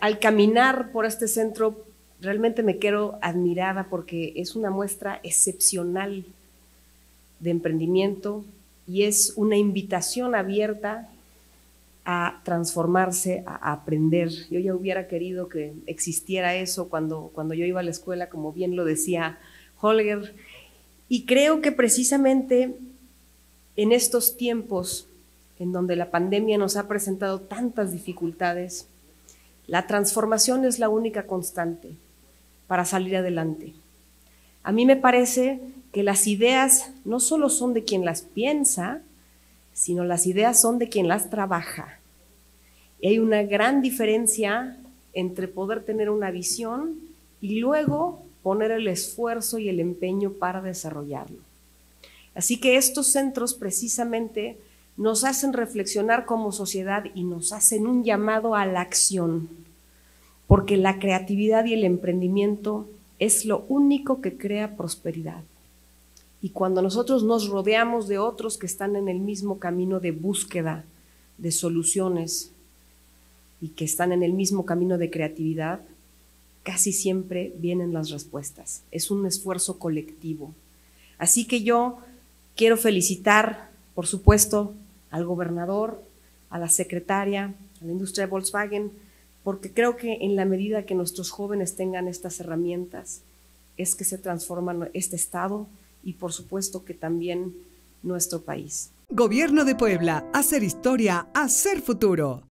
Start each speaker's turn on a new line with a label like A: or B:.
A: al caminar por este centro realmente me quedo admirada porque es una muestra excepcional de emprendimiento y es una invitación abierta a transformarse, a aprender. Yo ya hubiera querido que existiera eso cuando, cuando yo iba a la escuela, como bien lo decía Holger, y creo que precisamente en estos tiempos en donde la pandemia nos ha presentado tantas dificultades, la transformación es la única constante para salir adelante. A mí me parece que las ideas no solo son de quien las piensa, sino las ideas son de quien las trabaja. Y hay una gran diferencia entre poder tener una visión y luego poner el esfuerzo y el empeño para desarrollarlo. Así que estos centros precisamente nos hacen reflexionar como sociedad y nos hacen un llamado a la acción, porque la creatividad y el emprendimiento es lo único que crea prosperidad. Y cuando nosotros nos rodeamos de otros que están en el mismo camino de búsqueda de soluciones y que están en el mismo camino de creatividad, casi siempre vienen las respuestas. Es un esfuerzo colectivo. Así que yo quiero felicitar, por supuesto, al gobernador, a la secretaria, a la industria de Volkswagen, porque creo que en la medida que nuestros jóvenes tengan estas herramientas, es que se transforma este Estado y por supuesto que también nuestro país.
B: Gobierno de Puebla, hacer historia, hacer futuro.